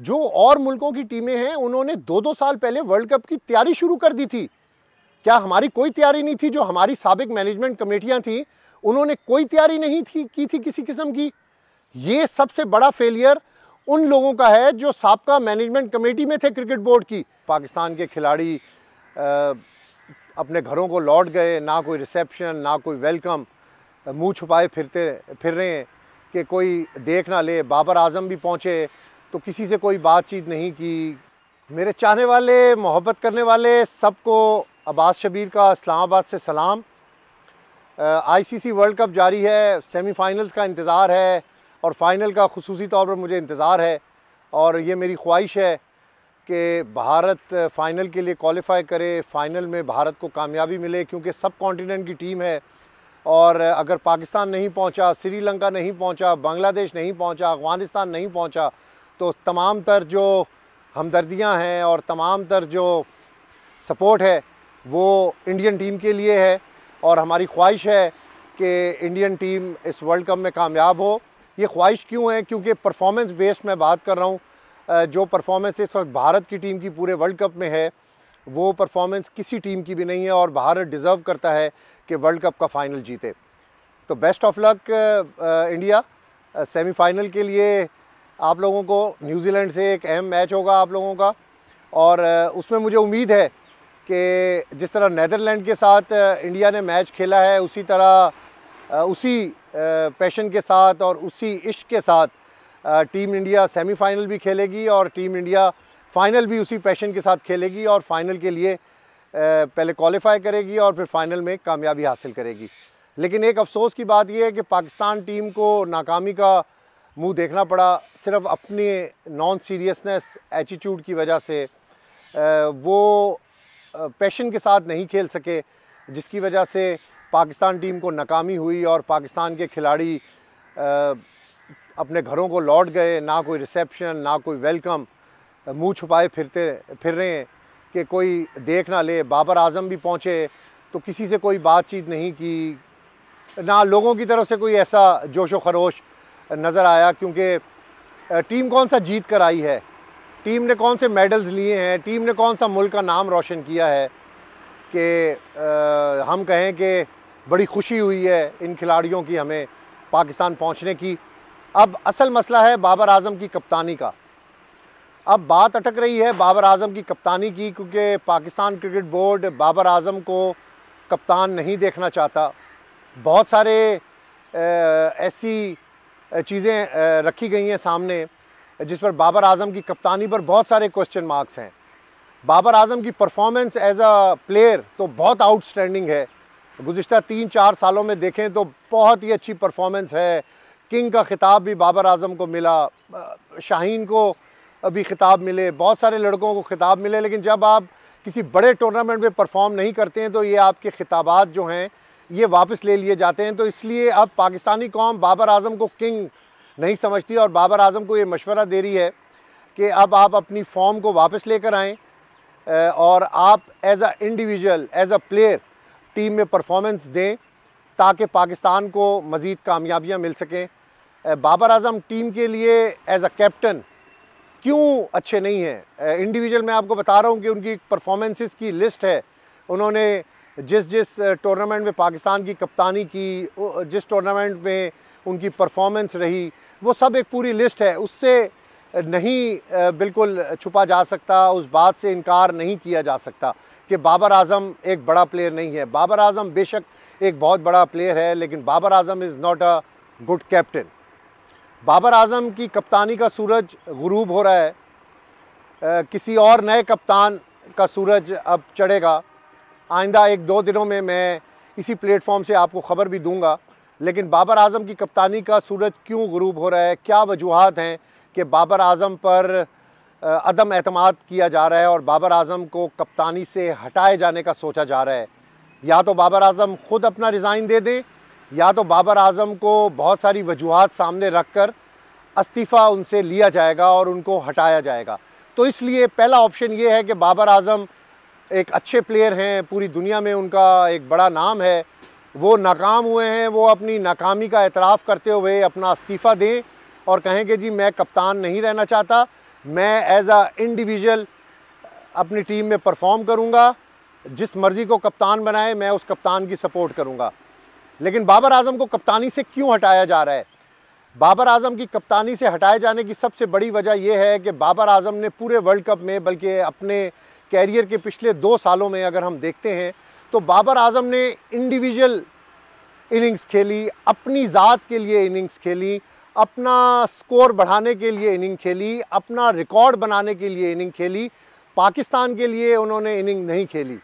जो और मुल्कों की टीमें हैं, उन्होंने दो दो साल पहले वर्ल्ड कप की तैयारी शुरू कर दी थी। क्या हमारी कोई तैयारी नहीं थी जो हमारी सबक मैनेजमेंट कमेटियाँ थी? उन्होंने कोई तैयारी नहीं थी, की थी किसी किस्म की? ये सबसे बड़ा फेलियर उन लोगों का है जो सबका मैनेजमेंट कमेटी में थे क्रिकेट बोर्ड की। पाकिस्तान के खिलाड़ी अपने घरों को लौट गए, ना कोई रिसेप्शन ना कोई वेलकम मुँह छुपाए फिरते, फिर रहे हैं कि कोई देख ना ले, बाबर आज़म भी पहुँचे तो किसी से कोई बातचीत नहीं की। मेरे चाहने वाले मोहब्बत करने वाले सबको अब्बास शबीर का इस्लामाबाद से सलाम। आईसीसी वर्ल्ड कप जारी है सेमीफाइनल्स का इंतज़ार है और फ़ाइनल का खसूसी तौर पर मुझे इंतज़ार है और ये मेरी ख्वाहिश है कि भारत फ़ाइनल के लिए क्वालिफाई करे फ़ाइनल में भारत को कामयाबी मिले क्योंकि सब कॉन्टीनेंट की टीम है और अगर पाकिस्तान नहीं पहुँचा, श्रीलंका नहीं पहुँचा, बांग्लादेश नहीं पहुँचा, अफ़गानिस्तान नहीं पहुँचा, तो तमाम तर जो हमदर्दियाँ हैं और तमाम तर जो सपोर्ट है, वो इंडियन टीम के लिए है और हमारी ख्वाहिश है कि इंडियन टीम इस वर्ल्ड कप में कामयाब हो। ये ख्वाहिश क्यों है? क्योंकि परफॉर्मेंस बेस्ड मैं बात कर रहा हूँ। जो परफॉर्मेंस इस वक्त भारत की टीम की पूरे वर्ल्ड कप में है, वो परफॉर्मेंस किसी टीम की भी नहीं है और भारत डिज़र्व करता है कि वर्ल्ड कप का फ़ाइनल जीते। तो best of luck India semifinal के लिए आप लोगों को न्यूजीलैंड से एक अहम मैच होगा आप लोगों का। और उसमें मुझे उम्मीद है कि जिस तरह नैदरलैंड के साथ इंडिया ने मैच खेला है, उसी तरह उसी पैशन के साथ और उसी इश्क के साथ टीम इंडिया सेमीफाइनल भी खेलेगी और टीम इंडिया फ़ाइनल भी उसी पैशन के साथ खेलेगी और फ़ाइनल के लिए पहले क्वालिफाई करेगी और फिर फ़ाइनल में कामयाबी हासिल करेगी। लेकिन एक अफ़सोस की बात यह है कि पाकिस्तान टीम को नाकामी का मुँह देखना पड़ा सिर्फ़ अपने नॉन सीरियसनेस एटीट्यूड की वजह से। वो पैशन के साथ नहीं खेल सके, जिसकी वजह से पाकिस्तान टीम को नाकामी हुई और पाकिस्तान के खिलाड़ी अपने घरों को लौट गए। ना कोई रिसेप्शन ना कोई वेलकम मुँह छुपाए फिरते, फिर रहे हैं कि कोई देख ना ले। बाबर आज़म भी पहुँचे तो किसी से कोई बातचीत नहीं की। ना लोगों की तरफ़ से कोई ऐसा जोश व खरोश नज़र आया क्योंकि टीम कौन सा जीत कर आई है? टीम ने कौन से मेडल्स लिए हैं? टीम ने कौन सा मुल्क का नाम रोशन किया है? कि हम कहें कि बड़ी खुशी हुई है इन खिलाड़ियों की हमें पाकिस्तान पहुँचने की। अब असल मसला है बाबर आज़म की कप्तानी का। अब बात अटक रही है बाबर आज़म की कप्तानी की क्योंकि पाकिस्तान क्रिकेट बोर्ड बाबर आज़म को कप्तान नहीं देखना चाहता। बहुत सारे ऐसी चीज़ें रखी गई हैं सामने, जिस पर बाबर आज़म की कप्तानी पर बहुत सारे क्वेश्चन मार्क्स हैं। बाबर आज़म की परफॉर्मेंस एज अ प्लेयर तो बहुत आउटस्टैंडिंग है। गुज्त तीन चार सालों में देखें तो बहुत ही अच्छी परफॉर्मेंस है। किंग का ख़िताब भी बाबर आज़म को मिला शाहीन को भी ख़िताब मिले, बहुत सारे लड़कों को ख़िताब मिले, लेकिन जब आप किसी बड़े टूर्नामेंट में परफॉर्म नहीं करते हैं तो ये आपके ख़िताबात जो हैं ये वापस ले लिए जाते हैं। तो इसलिए अब पाकिस्तानी कौम बाबर आज़म को किंग नहीं समझती और बाबर आज़म को ये मशवरा दे रही है कि अब आप अपनी फॉर्म को वापस लेकर आएँ और आप as a individual as a player team में परफॉर्मेंस दें ताकि पाकिस्तान को मज़ीद कामयाबियाँ मिल सकें। बाबर आज़म टीम के लिए एज अ कैप्टन क्यों अच्छे नहीं हैं? इंडिविजुअल मैं आपको बता रहा हूँ कि उनकी परफॉर्मेंसेस की लिस्ट है। उन्होंने जिस जिस टूर्नामेंट में पाकिस्तान की कप्तानी की जिस टूर्नामेंट में उनकी परफॉर्मेंस रही वो सब एक पूरी लिस्ट है। उससे नहीं बिल्कुल छुपा जा सकता उस बात से इनकार नहीं किया जा सकता कि बाबर आज़म एक बड़ा प्लेयर नहीं है। बाबर आज़म बेशक एक बहुत बड़ा प्लेयर है लेकिन Babar Azam is not a good captain Babar Azam की कप्तानी का सूरज गुरूब हो रहा है। आ, किसी और नए कप्तान का सूरज अब चढ़ेगा। आइंदा एक दो दिनों में मैं इसी प्लेटफॉर्म से आपको ख़बर भी दूँगा। लेकिन बाबर आज़म की कप्तानी का सूरज क्यों गरूब हो रहा है? क्या वजूहत हैं कि बाबर आज़म पर अदम अतमाद किया जा रहा है और बाबर आज़म को कप्तानी से हटाए जाने का सोचा जा रहा है? या तो बाबर आज़म ख़ुद अपना रिज़ाइन दे दें, या तो बाबर आज़म को बहुत सारी वजूहत सामने रख कर इस्तीफ़ा उनसे लिया जाएगा और उनको हटाया जाएगा। तो इसलिए पहला ऑप्शन ये है कि बाबर आज़म एक अच्छे प्लेयर हैं, पूरी दुनिया में उनका एक बड़ा नाम है। वो नाकाम हुए हैं, वो अपनी नाकामी का एतराफ़ करते हुए अपना इस्तीफ़ा दें और कहें कि जी, मैं कप्तान नहीं रहना चाहता। मैं एज आ इंडिविजुअल अपनी टीम में परफॉर्म करूँगा। जिस मर्ज़ी को कप्तान बनाए, मैं उस कप्तान की सपोर्ट करूँगा। लेकिन बाबर आज़म को कप्तानी से क्यों हटाया जा रहा है? बाबर आज़म की कप्तानी से हटाए जाने की सबसे बड़ी वजह यह है कि बाबर आज़म ने पूरे वर्ल्ड कप में, बल्कि अपने कैरियर के पिछले दो सालों में अगर हम देखते हैं तो बाबर आज़म ने इंडिविजुअल इनिंग्स खेली, अपनी ज़ात के लिए इनिंग्स खेली, अपना स्कोर बढ़ाने के लिए इनिंग खेली, अपना रिकॉर्ड बनाने के लिए इनिंग खेली। पाकिस्तान के लिए उन्होंने इनिंग नहीं खेली।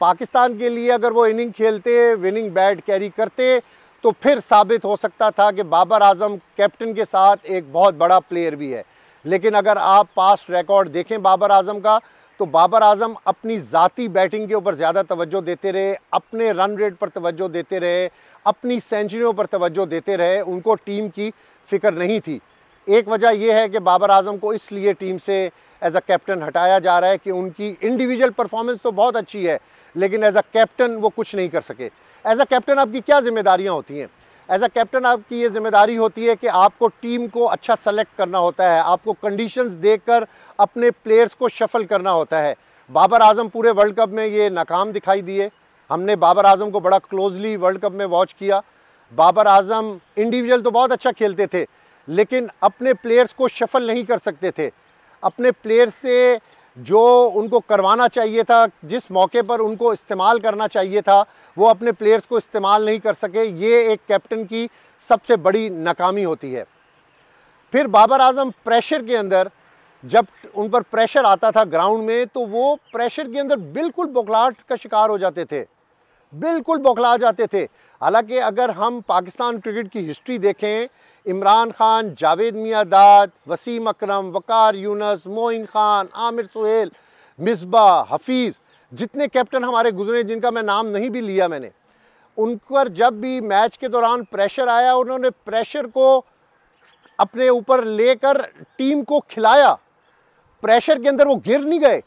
पाकिस्तान के लिए अगर वो इनिंग खेलते विनिंग बैट कैरी करते तो फिर साबित हो सकता था कि बाबर आज़म कैप्टन के साथ एक बहुत बड़ा प्लेयर भी है। लेकिन अगर आप पास्ट रिकॉर्ड देखें बाबर आज़म का तो बाबर आज़म अपनी ज़ाती बैटिंग के ऊपर ज़्यादा तवज्जो देते रहे, अपने रन रेट पर तवज्जो देते रहे, अपनी सेंचुरियों पर तवज्जो देते रहे, उनको टीम की फ़िक्र नहीं थी। एक वजह यह है कि बाबर आज़म को इसलिए टीम से एज अ कैप्टन हटाया जा रहा है कि उनकी इंडिविजुअल परफॉर्मेंस तो बहुत अच्छी है, लेकिन एज अ कैप्टन वो कुछ नहीं कर सके। एज अ कैप्टन आपकी क्या जिम्मेदारियाँ होती हैं? एज अ कैप्टन आपकी ये ज़िम्मेदारी होती है कि आपको टीम को अच्छा सेलेक्ट करना होता है। आपको कंडीशंस देखकर अपने प्लेयर्स को शफल करना होता है। बाबर आज़म पूरे वर्ल्ड कप में ये नाकाम दिखाई दिए। हमने बाबर आज़म को बड़ा क्लोजली वर्ल्ड कप में वॉच किया। बाबर आज़म इंडिविजुअल तो बहुत अच्छा खेलते थे, लेकिन अपने प्लेयर्स को शफल नहीं कर सकते थे। अपने प्लेयर से जो उनको करवाना चाहिए था, जिस मौके पर उनको इस्तेमाल करना चाहिए था, वो अपने प्लेयर्स को इस्तेमाल नहीं कर सके, ये एक कैप्टन की सबसे बड़ी नाकामी होती है। फिर बाबर आज़म प्रेशर के अंदर, जब उन पर प्रेशर आता था ग्राउंड में तो वो प्रेशर के अंदर बिल्कुल बौखलाहट का शिकार हो जाते थे। बिल्कुल बौखला जाते थे। हालाँकि अगर हम पाकिस्तान क्रिकेट की हिस्ट्री देखें इमरान खान, जावेद मियादाद वसीम अकरम, वकार यूनस, मोइन खान, आमिर सुहेल, मिसबा, हफीज़, जितने कैप्टन हमारे गुजरे जिनका मैं नाम नहीं भी लिया मैंने, उन पर जब भी मैच के दौरान प्रेशर आया, उन्होंने प्रेशर को अपने ऊपर लेकर टीम को खिलाया। प्रेशर के अंदर वो गिर नहीं गए।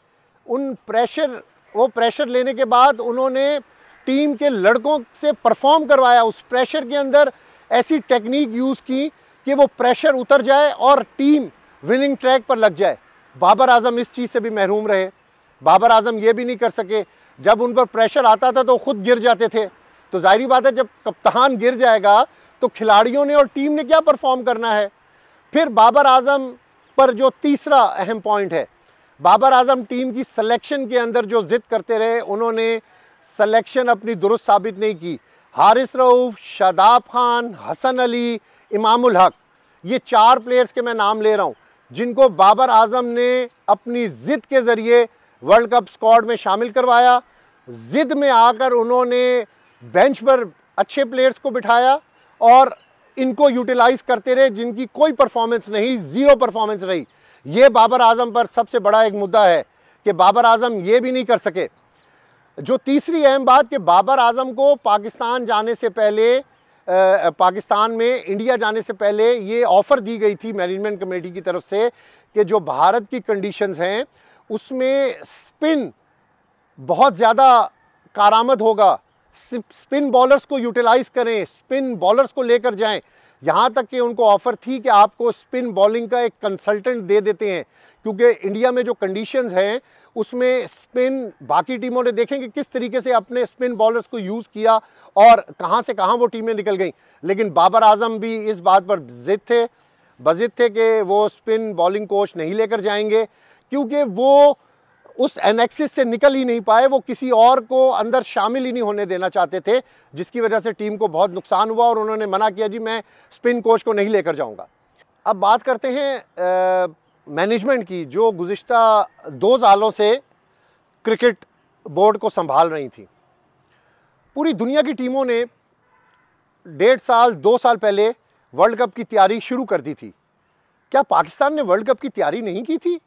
उन प्रेशर, वो प्रेशर लेने के बाद उन्होंने टीम के लड़कों से परफॉर्म करवाया। उस प्रेशर के अंदर ऐसी टेक्निक यूज़ की कि वो प्रेशर उतर जाए और टीम विनिंग ट्रैक पर लग जाए। बाबर आज़म इस चीज़ से भी महरूम रहे। बाबर आज़म ये भी नहीं कर सके। जब उन पर प्रेशर आता था तो खुद गिर जाते थे। तो ज़ाहिर बात है, जब कप्तान गिर जाएगा तो खिलाड़ियों ने और टीम ने क्या परफॉर्म करना है? फिर बाबर आज़म पर जो तीसरा अहम पॉइंट है, बाबर आज़म टीम की सिलेक्शन के अंदर जो जिद करते रहे, उन्होंने सिलेक्शन अपनी दुरुस्त साबित नहीं की। हारिस रऊफ़, शादाब खान, हसन अली, इमामुल हक। ये चार प्लेयर्स के मैं नाम ले रहा हूँ, जिनको बाबर आज़म ने अपनी ज़िद के ज़रिए वर्ल्ड कप स्क्वाड में शामिल करवाया। ज़िद में आकर उन्होंने बेंच पर अच्छे प्लेयर्स को बिठाया और इनको यूटिलाइज करते रहे, जिनकी कोई परफॉर्मेंस नहीं ज़ीरो परफॉर्मेंस रही। ये बाबर आज़म पर सबसे बड़ा एक मुद्दा है कि बाबर आज़म ये भी नहीं कर सके। जो तीसरी अहम बात कि बाबर आज़म को पाकिस्तान जाने से पहले पाकिस्तान में इंडिया जाने से पहले ये ऑफ़र दी गई थी मैनेजमेंट कमेटी की तरफ़ से कि जो भारत की कंडीशंस हैं, उसमें स्पिन बहुत ज़्यादा कारामद होगा। स्पिन बॉलर्स को यूटिलाइज करें स्पिन बॉलर्स को लेकर जाएँ। यहाँ तक कि उनको ऑफ़र थी कि आपको स्पिन बॉलिंग का एक कंसल्टेंट दे देते हैं, क्योंकि इंडिया में जो कंडीशंस हैं, उसमें स्पिन, बाकी टीमों ने देखें कि किस तरीके से अपने स्पिन बॉलर्स को यूज़ किया और कहाँ से कहाँ वो टीमें निकल गई। लेकिन बाबर आज़म भी इस बात पर जिद थे, बजिद थे कि वो स्पिन बॉलिंग कोच नहीं लेकर जाएँगे, क्योंकि वो उस एनेक्सिस से निकल ही नहीं पाए, वो किसी और को अंदर शामिल ही नहीं होने देना चाहते थे, जिसकी वजह से टीम को बहुत नुकसान हुआ और उन्होंने मना किया, जी, मैं स्पिन कोच को नहीं लेकर जाऊँगा। अब बात करते हैं मैनेजमेंट की, जो गुज्त दो सालों से क्रिकेट बोर्ड को संभाल रही थी। पूरी दुनिया की टीमों ने डेढ़ साल, दो साल पहले वर्ल्ड कप की तैयारी शुरू कर दी थी। क्या पाकिस्तान ने वर्ल्ड कप की तैयारी नहीं की थी?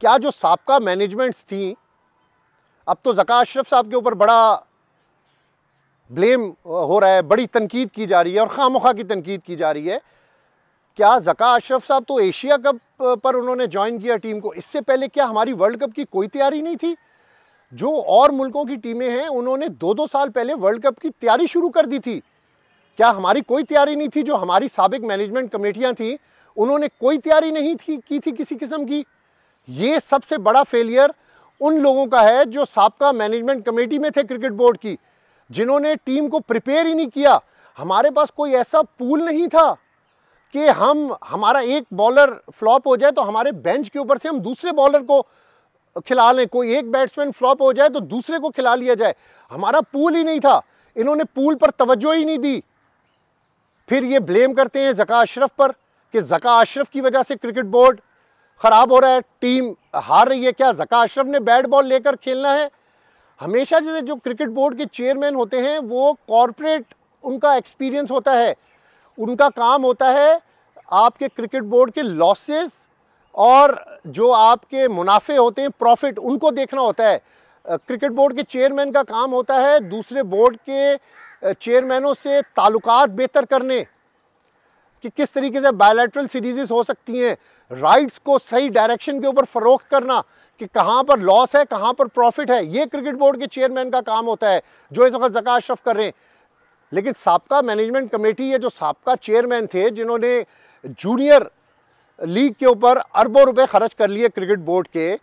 क्या जो सबका मैनेजमेंट्स थी, अब तो जका अशरफ साहब के ऊपर बड़ा ब्लेम हो रहा है, बड़ी तनकीद की जा रही है और खामोखा की तनकीद की जा रही है। क्या जका अशरफ साहब तो एशिया कप पर उन्होंने ज्वाइन किया टीम को? इससे पहले क्या हमारी वर्ल्ड कप की कोई तैयारी नहीं थी? जो और मुल्कों की टीमें हैं, उन्होंने दो दो साल पहले वर्ल्ड कप की तैयारी शुरू कर दी थी। क्या हमारी कोई तैयारी नहीं थी जो हमारी सबक मैनेजमेंट कमेटियाँ थी? उन्होंने कोई तैयारी नहीं थी, की थी किसी किस्म की? ये सबसे बड़ा फेलियर उन लोगों का है जो सबका मैनेजमेंट कमेटी में थे क्रिकेट बोर्ड की, जिन्होंने टीम को प्रिपेयर ही नहीं किया। हमारे पास कोई ऐसा पूल नहीं था कि हम, हमारा एक बॉलर फ्लॉप हो जाए तो हमारे बेंच के ऊपर से हम दूसरे बॉलर को खिला लें। कोई एक बैट्समैन फ्लॉप हो जाए तो दूसरे को खिला लिया जाए। हमारा पूल ही नहीं था। इन्होंने पूल पर तवज्जो ही नहीं दी। फिर ये ब्लेम करते हैं जका अशरफ पर कि जका अशरफ की वजह से क्रिकेट बोर्ड ख़राब हो रहा है, टीम हार रही है, क्या जका अशरफ ने बैट बॉल लेकर खेलना है? हमेशा जैसे जो क्रिकेट बोर्ड के चेयरमैन होते हैं, वो कॉरपोरेट उनका एक्सपीरियंस होता है, उनका काम होता है आपके क्रिकेट बोर्ड के लॉसेस और जो आपके मुनाफे होते हैं, प्रॉफिट, उनको देखना होता है। क्रिकेट बोर्ड के चेयरमैन का काम होता है दूसरे बोर्ड के चेयरमैनों से ताल्लुकात बेहतर करने। कि किस तरीके से बायोलेट्रल सीरीजेस हो सकती हैं। राइट्स को सही डायरेक्शन के ऊपर फ़रोख्त करना कि कहाँ पर लॉस है, कहाँ पर प्रॉफिट है, ये क्रिकेट बोर्ड के चेयरमैन का काम होता है, जो इस वक्त जका अशरफ कर रहे हैं। लेकिन सबका मैनेजमेंट कमेटी है जो सबका चेयरमैन थे, जिन्होंने जूनियर लीग के ऊपर अरबों रुपए खर्च कर लिए क्रिकेट बोर्ड के,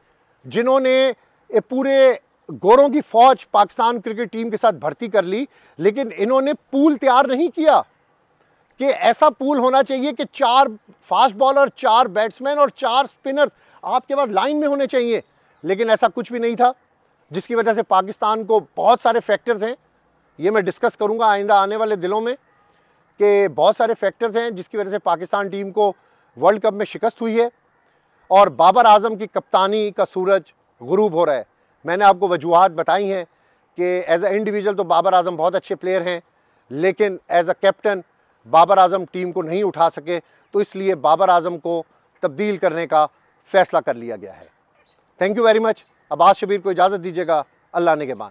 जिन्होंने पूरे गोरों की फौज पाकिस्तान क्रिकेट टीम के साथ भर्ती कर ली, लेकिन इन्होंने पूल तैयार नहीं किया। कि ऐसा पूल होना चाहिए कि चार फास्ट बॉलर, चार बैट्समैन और चार स्पिनर्स आपके पास लाइन में होने चाहिए। लेकिन ऐसा कुछ भी नहीं था, जिसकी वजह से पाकिस्तान को बहुत सारे फैक्टर्स हैं। ये मैं डिस्कस करूँगा आइंदा आने वाले दिनों में कि बहुत सारे फैक्टर्स हैं, जिसकी वजह से पाकिस्तान टीम को वर्ल्ड कप में शिकस्त हुई है और बाबर आज़म की कप्तानी का सूरज गुरूब हो रहा है। मैंने आपको वजूहत बताई हैं कि एज अ इंडिविजुअल तो बाबर आज़म बहुत अच्छे प्लेयर हैं, लेकिन as a captain Babar Azam team को नहीं उठा सके तो इसलिए बाबर आज़म को तब्दील करने का फ़ैसला कर लिया गया है। Thank you very much Abbas Shabbir को इजाज़त दीजिएगा। अल्लाह ने के बाद